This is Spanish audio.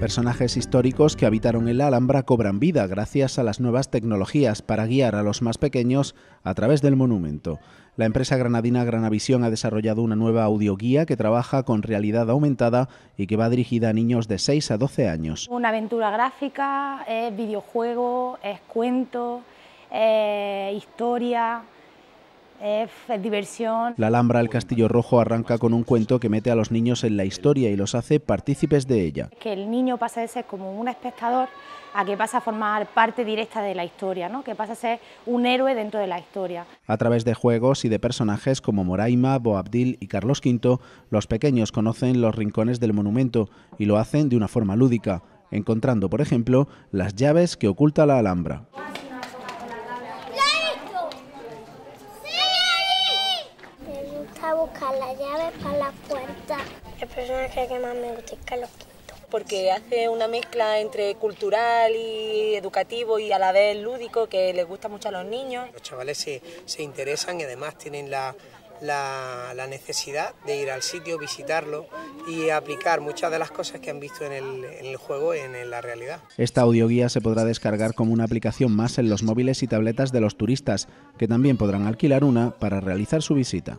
Personajes históricos que habitaron en la Alhambra cobran vida gracias a las nuevas tecnologías para guiar a los más pequeños a través del monumento. La empresa granadina Granavisión ha desarrollado una nueva audioguía que trabaja con realidad aumentada y que va dirigida a niños de 6 a 12 años. Una aventura gráfica, es videojuego, es cuento, es historia, es diversión. La Alhambra, el Castillo Rojo, arranca con un cuento que mete a los niños en la historia y los hace partícipes de ella. Que el niño pasa de ser como un espectador a que pasa a formar parte directa de la historia, ¿no? que pasa a ser un héroe dentro de la historia. A través de juegos y de personajes como Moraima, Boabdil y Carlos V, los pequeños conocen los rincones del monumento y lo hacen de una forma lúdica, encontrando, por ejemplo, las llaves que oculta la Alhambra. Buscar la llave para la puerta. El personaje que más me gusta es Carlos V. Porque hace una mezcla entre cultural y educativo y a la vez lúdico que les gusta mucho a los niños. Los chavales se, se interesan y además tienen la, la, la, necesidad de ir al sitio, visitarlo y aplicar muchas de las cosas que han visto en el, en el juego en, en la realidad. Esta audioguía se podrá descargar como una aplicación más en los móviles y tabletas de los turistas, que también podrán alquilar una para realizar su visita.